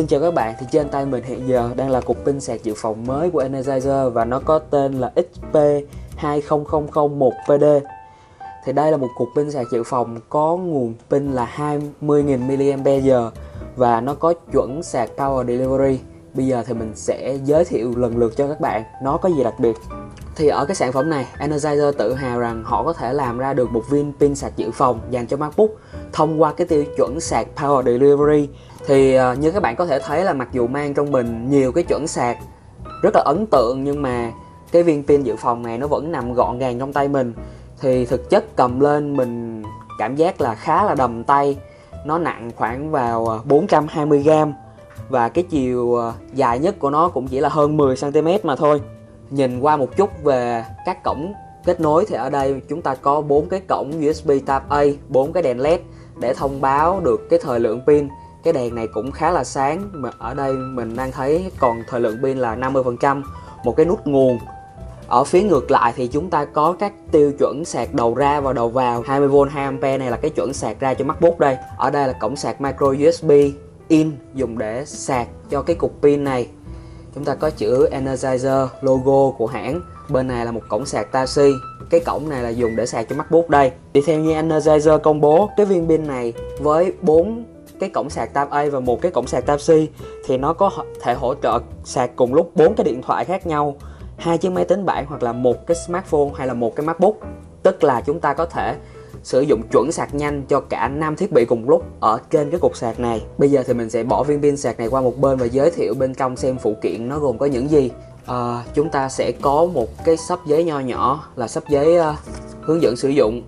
Xin chào các bạn, thì trên tay mình hiện giờ đang là cục pin sạc dự phòng mới của Energizer và nó có tên là XP20001PD Thì đây là một cục pin sạc dự phòng có nguồn pin là 20.000 mAh và nó có chuẩn sạc Power Delivery. Bây giờ thì mình sẽ giới thiệu lần lượt cho các bạn nó có gì đặc biệt? Thì ở cái sản phẩm này Energizer tự hào rằng họ có thể làm ra được một viên pin sạc dự phòng dành cho MacBook thông qua cái tiêu chuẩn sạc Power Delivery. Thì uh, như các bạn có thể thấy là mặc dù mang trong mình nhiều cái chuẩn sạc rất là ấn tượng nhưng mà cái viên pin dự phòng này nó vẫn nằm gọn gàng trong tay mình. Thì thực chất cầm lên mình cảm giác là khá là đầm tay. Nó nặng khoảng vào ờ, 420 g và cái chiều ờ, dài nhất của nó cũng chỉ là hơn 10 cm mà thôi nhìn qua một chút về các cổng kết nối thì ở đây chúng ta có bốn cái cổng USB Type A, bốn cái đèn LED để thông báo được cái thời lượng pin. Cái đèn này cũng khá là sáng mà ở đây mình đang thấy còn thời lượng pin là 50%, một cái nút nguồn. Ở phía ngược lại thì chúng ta có các tiêu chuẩn sạc đầu ra và đầu vào 20V 2A này là cái chuẩn sạc ra cho MacBook đây. Ở đây là cổng sạc micro USB in dùng để sạc cho cái cục pin này chúng ta có chữ Energizer, logo của hãng. Bên này là một cổng sạc Type-C cái cổng này là dùng để sạc cho MacBook đây. Thì theo như Energizer công bố cái viên pin này với 4 cái cổng sạc Type A và một cái cổng sạc Type C thì nó có thể hỗ trợ sạc cùng lúc bốn cái điện thoại khác nhau. Hai chiếc máy tính bảng hoặc là một cái smartphone hay là một cái MacBook. Tức là chúng ta có thể sử dụng chuẩn sạc nhanh cho cả năm thiết bị cùng lúc ở trên cái cục sạc này. Bây giờ thì mình sẽ bỏ viên pin sạc này qua một bên và giới thiệu bên trong xem phụ kiện nó gồm có những gì. À, chúng ta sẽ có một cái sắp giấy nho nhỏ là sắp giấy uh, hướng dẫn sử dụng.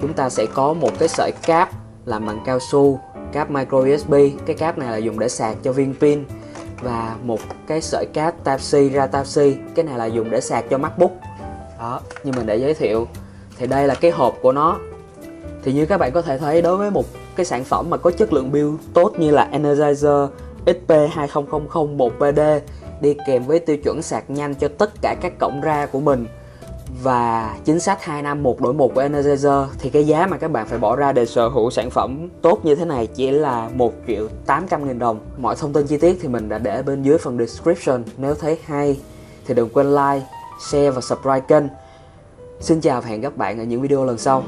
Chúng ta sẽ có một cái sợi cáp làm bằng cao su cáp micro USB cái cáp này là dùng để sạc cho viên pin và một cái sợi cáp Type C ra Type C. Cái này là dùng để sạc cho MacBook. Đó như mình đã giới thiệu thì đây là cái hộp của nó. Thì như các bạn có thể thấy đối với một cái sản phẩm mà có chất lượng build tốt như là Energizer XP20001PD đi kèm với tiêu chuẩn sạc nhanh cho tất cả các cổng ra của mình và chính sách 2 năm 1 đổi 1 của Energizer thì cái giá mà các bạn phải bỏ ra để sở hữu sản phẩm tốt như thế này chỉ là 1 triệu 800 nghìn đồng. Mọi thông tin chi tiết thì mình đã để bên dưới phần description. Nếu thấy hay thì đừng quên like, share và subscribe kênh. Xin chào và hẹn gặp bạn ở những video lần sau.